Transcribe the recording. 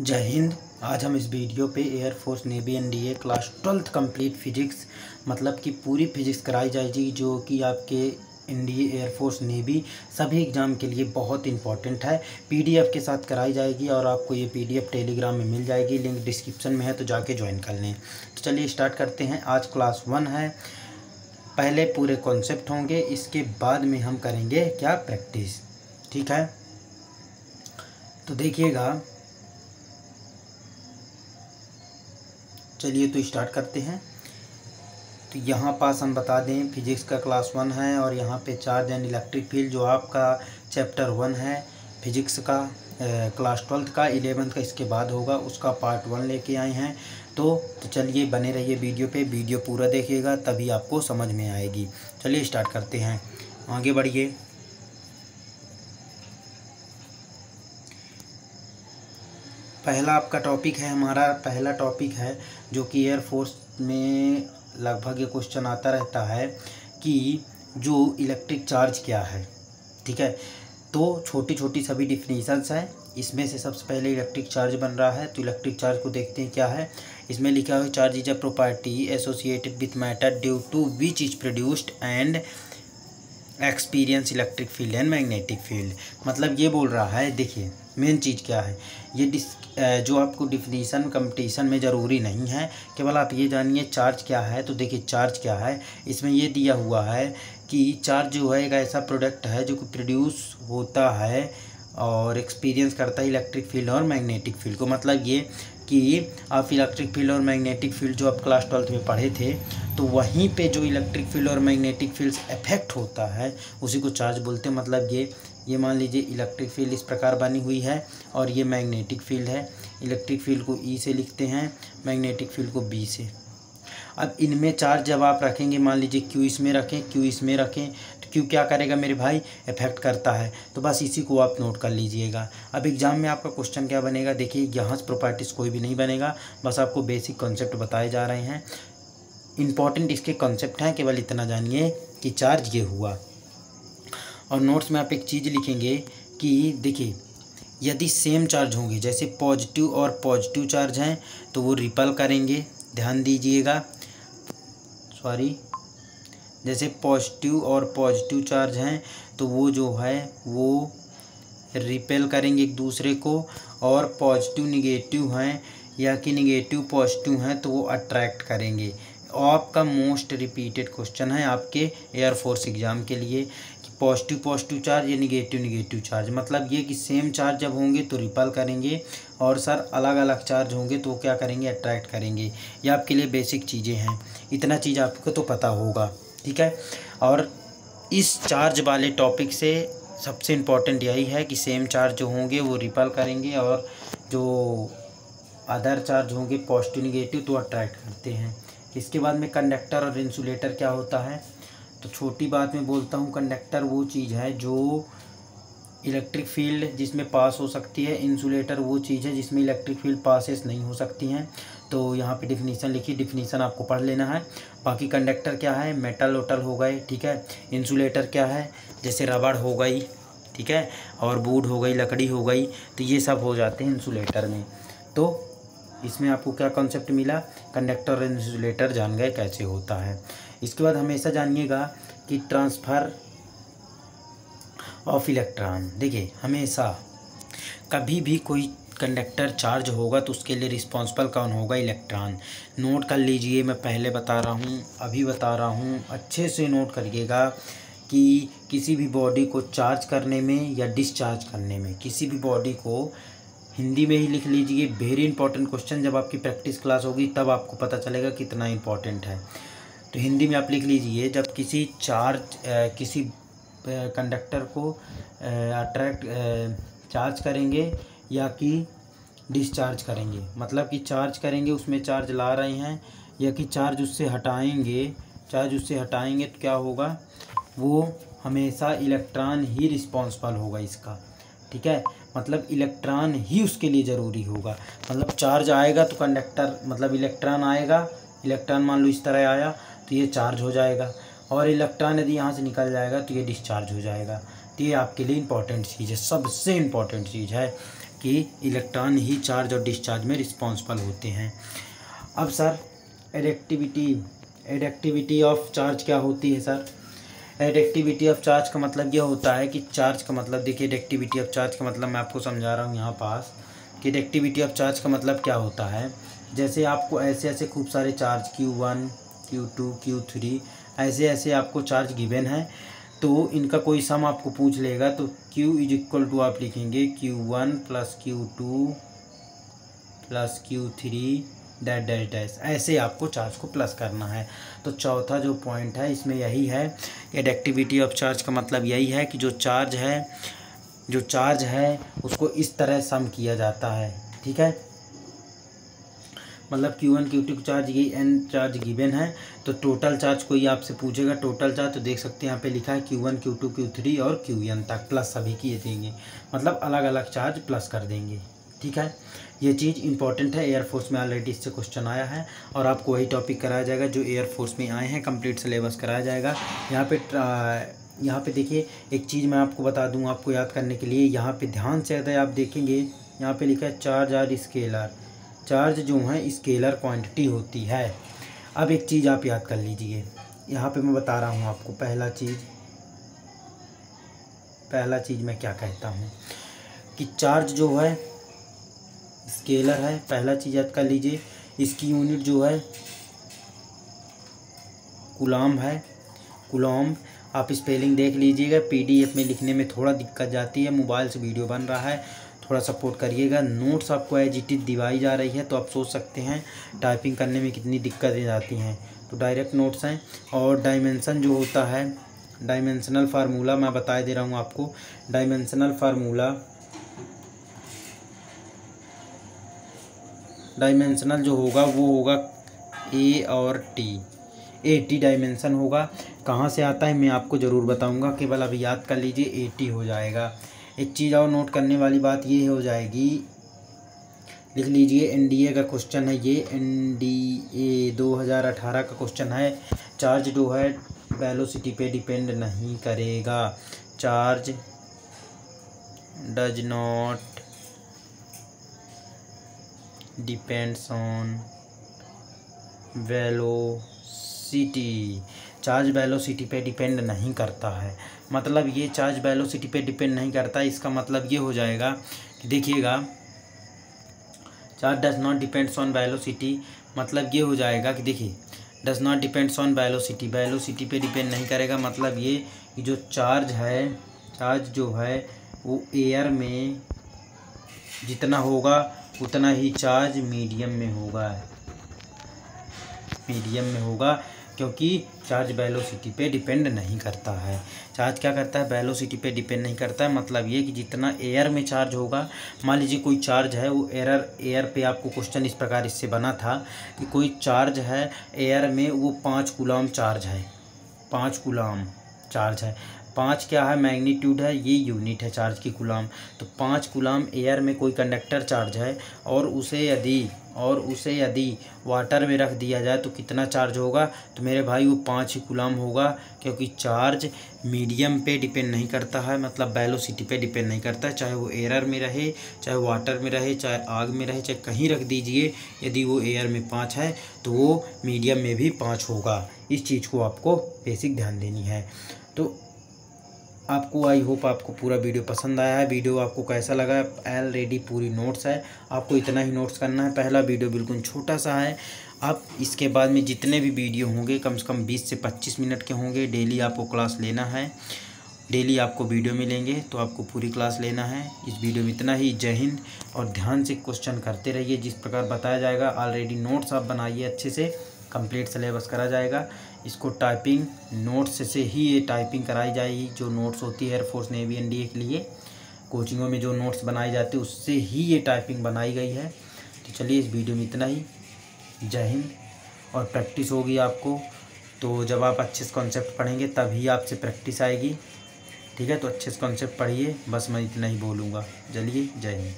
जय हिंद। आज हम इस वीडियो पे air force navy N D A class twelfth complete physics मतलब कि पूरी फिजिक्स कराई जाएगी, जो कि आपके इंडिया एयरफोर्स नेवी सभी एग्ज़ाम के लिए बहुत इंपॉर्टेंट है। पीडीएफ के साथ कराई जाएगी और आपको ये पीडीएफ टेलीग्राम में मिल जाएगी। लिंक डिस्क्रिप्शन में है तो जाके ज्वाइन कर लें। तो चलिए स्टार्ट करते हैं। आज क्लास वन है। पहले पूरे कॉन्सेप्ट होंगे, इसके बाद में हम करेंगे क्या प्रैक्टिस ठीक है? तो देखिएगा। चलिए तो स्टार्ट करते हैं। तो यहाँ पास हम बता दें फिजिक्स का क्लास वन है और यहाँ पे चार्ज एंड इलेक्ट्रिक फ़ील्ड जो आपका चैप्टर वन है फिजिक्स का क्लास ट्वेल्थ का इलेवेंथ का, इसके बाद होगा, उसका पार्ट वन लेके आए हैं। तो तो चलिए बने रहिए वीडियो पे वीडियो पूरा देखिएगा, तभी आपको समझ में आएगी। चलिए स्टार्ट करते हैं। आगे बढ़िए। पहला आपका टॉपिक है, हमारा पहला टॉपिक है, जो कि एयरफोर्स में लगभग ये क्वेश्चन आता रहता है कि जो इलेक्ट्रिक चार्ज क्या है, ठीक है? तो छोटी छोटी सभी डिफिनीशंस हैं। इसमें से सबसे पहले इलेक्ट्रिक चार्ज बन रहा है तो इलेक्ट्रिक चार्ज को देखते हैं क्या है। इसमें लिखा हुआ charge is a property associated with matter due to which is produced and experience electric field and magnetic field मतलब ये बोल रहा है, देखिए मेन चीज़ क्या है? ये डिस जो आपको डिफिनीसन कंपटीशन में ज़रूरी नहीं है, केवल आप ये जानिए चार्ज क्या है तो देखिए चार्ज क्या है। इसमें ये दिया हुआ है कि चार्ज जो है एक ऐसा प्रोडक्ट है जो कि प्रोड्यूस होता है और एक्सपीरियंस करता है इलेक्ट्रिक फ़ील्ड और मैग्नेटिक फ़ील्ड को। मतलब ये कि आप इलेक्ट्रिक फ़ील्ड और मैग्नेटिक फ़ील्ड जो आप क्लास ट्वेल्थ में पढ़े थे तो वहीं पे जो इलेक्ट्रिक फ़ील्ड और मैग्नेटिक फ़ील्ड इफ़ेक्ट होता है, उसी को चार्ज बोलते हैं। मतलब ये ये मान लीजिए इलेक्ट्रिक फ़ील्ड इस प्रकार बनी हुई है और ये मैग्नेटिक फ़ील्ड है। इलेक्ट्रिक फ़ील्ड को ई e से लिखते हैं मैग्नेटिक फ़ील्ड को बी से। अब इनमें चार्ज जब आप रखेंगे, मान लीजिए क्यू इसमें रखें क्यू इसमें रखें तो क्यू क्या करेगा मेरे भाई? इफ़ेक्ट करता है। तो बस इसी को आप नोट कर लीजिएगा। अब एग्ज़ाम में आपका क्वेश्चन क्या बनेगा? देखिए, यहाँ से प्रॉपर्टीज़ कोई भी नहीं बनेगा। बस आपको बेसिक कॉन्सेप्ट बताए जा रहे हैं। इंपॉर्टेंट इसके कॉन्सेप्ट हैं, केवल इतना जानिए कि चार्ज ये हुआ। और नोट्स में आप एक चीज़ लिखेंगे कि देखिए, यदि सेम चार्ज होंगे, जैसे पॉजिटिव और पॉजिटिव चार्ज हैं तो वो रिपल करेंगे। ध्यान दीजिएगा। सॉरी जैसे पॉजिटिव और पॉजिटिव चार्ज हैं तो वो जो है, वो रिपेल करेंगे एक दूसरे को। और पॉजिटिव निगेटिव हैं, या कि निगेटिव पॉजिटिव हैं तो वो अट्रैक्ट करेंगे। आपका मोस्ट रिपीटेड क्वेश्चन है आपके एयरफोर्स एग्ज़ाम के लिए। पॉजिटिव पॉजिटिव चार्ज या निगेटिव निगेटिव चार्ज मतलब ये कि सेम चार्ज जब होंगे तो रिपल करेंगे और सर अलग अलग चार्ज होंगे तो क्या करेंगे? अट्रैक्ट करेंगे। ये आपके लिए बेसिक चीज़ें हैं। इतना चीज़ आपको तो पता होगा। ठीक है? और इस चार्ज वाले टॉपिक से सबसे इंपॉर्टेंट यही है कि सेम चार्ज जो होंगे वो रिपल करेंगे और जो अदर चार्ज होंगे पॉजिटिव निगेटिव तो अट्रैक्ट करते हैं। इसके बाद में कंडक्टर और इंसुलेटर क्या होता है? तो छोटी बात में बोलता हूँ कंडक्टर वो चीज़ है जो इलेक्ट्रिक फ़ील्ड जिसमें पास हो सकती है इंसुलेटर वो चीज़ है जिसमें इलेक्ट्रिक फ़ील्ड पासेस नहीं हो सकती हैं। तो यहाँ पे डिफिनीसन लिखी डिफिनीसन आपको पढ़ लेना है। बाकी कंडक्टर क्या है? मेटल वोटल हो गए, ठीक है? इंसुलेटर क्या है? जैसे रबड़ हो गई, ठीक है? और बूड हो गई, लकड़ी हो गई तो ये सब हो जाते हैं इंसुलेटर में। तो इसमें आपको क्या कॉन्सेप्ट मिला? कंडक्टर और इंसुलेटर जान गए कैसे होता है। इसके बाद हमेशा जानिएगा कि ट्रांसफ़र ऑफ़ इलेक्ट्रॉन देखिए हमेशा कभी भी कोई कंडक्टर चार्ज होगा तो उसके लिए रिस्पॉन्सिबल कौन होगा? इलेक्ट्रॉन नोट कर लीजिए, मैं पहले बता रहा हूँ, अभी बता रहा हूँ, अच्छे से नोट करिएगा कि किसी भी बॉडी को चार्ज करने में या डिस्चार्ज करने में, किसी भी बॉडी को हिंदी में ही लिख लीजिए वेरी इंपॉर्टेंट क्वेश्चन जब आपकी प्रैक्टिस क्लास होगी, तब आपको पता चलेगा कितना इंपॉर्टेंट है। तो हिंदी में आप लिख लीजिए, जब किसी चार्ज किसी कंडक्टर को अट्रैक्ट चार्ज करेंगे या कि डिस्चार्ज करेंगे। मतलब कि चार्ज करेंगे, उसमें चार्ज ला रहे हैं या कि चार्ज उससे हटाएँगे चार्ज उससे हटाएँगे तो क्या होगा? वो हमेशा इलेक्ट्रॉन ही रिस्पॉन्सिबल होगा इसका। ठीक है? मतलब इलेक्ट्रॉन ही उसके लिए ज़रूरी होगा। मतलब चार्ज आएगा तो कंडक्टर मतलब इलेक्ट्रॉन आएगा। इलेक्ट्रॉन मान लो इस तरह आया। तो ये चार्ज हो जाएगा और इलेक्ट्रॉन यदि यहाँ से निकल जाएगा तो ये डिस्चार्ज हो जाएगा। तो ये आपके लिए इंपॉर्टेंट चीज़ है। सबसे इंपॉर्टेंट चीज़ है कि इलेक्ट्रॉन ही चार्ज और डिस्चार्ज में रिस्पॉन्सिबल होते हैं। अब सर एडेक्टिविटी एडेक्टिविटी ऑफ़ चार्ज क्या होती है सर एडेक्टिविटी ऑफ़ चार्ज का मतलब यह होता है कि चार्ज का मतलब देखिए एडेक्टिविटी ऑफ़ चार्ज का मतलब मैं आपको समझा रहा हूँ यहाँ पास कि एडेक्टिविटी ऑफ़ चार्ज का मतलब क्या होता है। जैसे आपको ऐसे ऐसे खूब सारे charge Q one Q two Q three ऐसे ऐसे आपको चार्ज गिवन है। तो इनका कोई सम आपको पूछ लेगा तो Q इज़ इक्वल टू आप लिखेंगे Q one plus Q two plus Q three dash dash dash ऐसे आपको चार्ज को प्लस करना है। तो चौथा जो पॉइंट है, इसमें यही है। एडेक्टिविटी ऑफ़ चार्ज का मतलब यही है कि जो चार्ज है, जो चार्ज है, उसको इस तरह सम किया जाता है। ठीक है? मतलब Q one Q two charge ये एन चार्ज गिवन है तो टोटल चार्ज कोई आपसे पूछेगा टोटल चार्ज तो देख सकते हैं, यहाँ पे लिखा है Q one Q two Q three और क्यू एन तक प्लस सभी किए देंगे। मतलब अलग अलग चार्ज प्लस कर देंगे, ठीक है? ये चीज़ इंपॉर्टेंट है एयरफोर्स में ऑलरेडी इससे क्वेश्चन आया है, और आपको वही टॉपिक कराया जाएगा, जो एयरफोर्स में आए हैं कंप्लीट सिलेबस कराया जाएगा। यहाँ पे यहाँ पे देखिए, एक चीज़ मैं आपको बता दूँ, आपको याद करने के लिए, यहाँ पे ध्यान से अगर आप देखेंगे, यहाँ पे लिखा है चार्ज आर स्केलर चार्ज जो है, स्केलर क्वांटिटी होती है। अब एक चीज़ आप याद कर लीजिए। यहाँ पे मैं बता रहा हूँ आपको पहला चीज़। पहला चीज़ मैं क्या कहता हूँ कि चार्ज जो है, स्केलर है। पहला चीज़ याद कर लीजिए, इसकी यूनिट जो है, कुलाम है। कुलाम, आप स्पेलिंग देख लीजिएगा। पीडीएफ में लिखने में थोड़ा दिक्कत जाती है। मोबाइल से वीडियो बन रहा है। थोड़ा सपोर्ट करिएगा। नोट्स आपको एज इट इज़ दिवाई जा रही है तो आप सोच सकते हैं टाइपिंग करने में कितनी दिक्कतें जाती हैं। तो डायरेक्ट नोट्स हैं और डायमेंसन जो होता है, डायमेंशनल फार्मूला मैं बता दे रहा हूँ आपको। डायमेंशनल फार्मूला, डायमेंशनल जो होगा, वो होगा ए और टी ए टी डायमेंशन होगा। कहाँ से आता है मैं आपको ज़रूर बताऊँगा। केवल अभी याद कर लीजिए ए टी हो जाएगा। एक चीज़ और नोट करने वाली बात ये हो जाएगी। लिख लीजिए एनडीए का क्वेश्चन है ये। एनडीए 2018 का क्वेश्चन है। चार्ज जो है वेलोसिटी पे डिपेंड नहीं करेगा। Charge does not depends on velocity charge velocity पे डिपेंड नहीं करता है। मतलब ये चार्ज वेलोसिटी पे डिपेंड नहीं करता, इसका मतलब ये हो जाएगा कि देखिएगा, charge does not depends on velocity मतलब ये हो जाएगा कि देखिए does not depends on velocity velocity पे डिपेंड नहीं करेगा मतलब ये कि जो चार्ज है, चार्ज जो है, वो एयर में जितना होगा, उतना ही चार्ज मीडियम में होगा मीडियम में होगा। क्योंकि चार्ज वेलोसिटी पे डिपेंड नहीं करता है। चार्ज क्या करता है? वेलोसिटी पे डिपेंड नहीं करता है। मतलब ये कि जितना एयर में चार्ज होगा, मान लीजिए कोई चार्ज है, वो एयर एयर पे आपको क्वेश्चन इस प्रकार इससे बना था कि कोई चार्ज है एयर में वो पाँच गुलाम चार्ज है। पाँच गुलाम चार्ज है। पाँच क्या है? मैग्नीट्यूड है। ये यूनिट है चार्ज की गुलाम तो पाँच गुलाम एयर में कोई कंडक्टर चार्ज है और उसे यदि और उसे यदि वाटर में रख दिया जाए तो कितना चार्ज होगा? तो मेरे भाई, वो पाँच ही गुलाम होगा, क्योंकि चार्ज मीडियम पे डिपेंड नहीं करता है मतलब वेलोसिटी पे डिपेंड नहीं करता है। चाहे वो एयर में रहे, चाहे वाटर में रहे, चाहे आग में रहे, चाहे कहीं रख दीजिए, यदि वो एयर में पाँच है तो वो मीडियम में भी पाँच होगा। इस चीज़ को आपको बेसिक ध्यान देनी है। तो आपको आई होप आपको पूरा वीडियो पसंद आया है। वीडियो आपको कैसा लगा एल रेडी पूरी नोट्स है। आपको इतना ही नोट्स करना है। पहला वीडियो बिल्कुल छोटा सा है। आप इसके बाद में जितने भी वीडियो होंगे, कम से कम 20 से 25 मिनट के होंगे। डेली आपको क्लास लेना है। डेली आपको वीडियो मिलेंगे तो आपको पूरी क्लास लेना है। इस वीडियो में इतना ही। जय हिंद। और ध्यान से क्वेश्चन करते रहिए। जिस प्रकार बताया जाएगा ऑलरेडी नोट्स आप बनाइए अच्छे से। कंप्लीट सिलेबस करा जाएगा। इसको टाइपिंग नोट्स से ही ये टाइपिंग कराई जाएगी। जो नोट्स होती है एयरफोर्स नेवी एन के लिए कोचिंगों में जो नोट्स बनाए जाते हैं, उससे ही ये टाइपिंग बनाई गई है। तो चलिए इस वीडियो में इतना ही। जय हिंद। और प्रैक्टिस होगी आपको। तो जब आप अच्छे से कॉन्सेप्ट पढ़ेंगे, तभी आपसे प्रैक्टिस आएगी। ठीक है? तो अच्छे से कॉन्सेप्ट पढ़िए। बस मैं इतना ही बोलूँगा। चलिए, जय हिंद।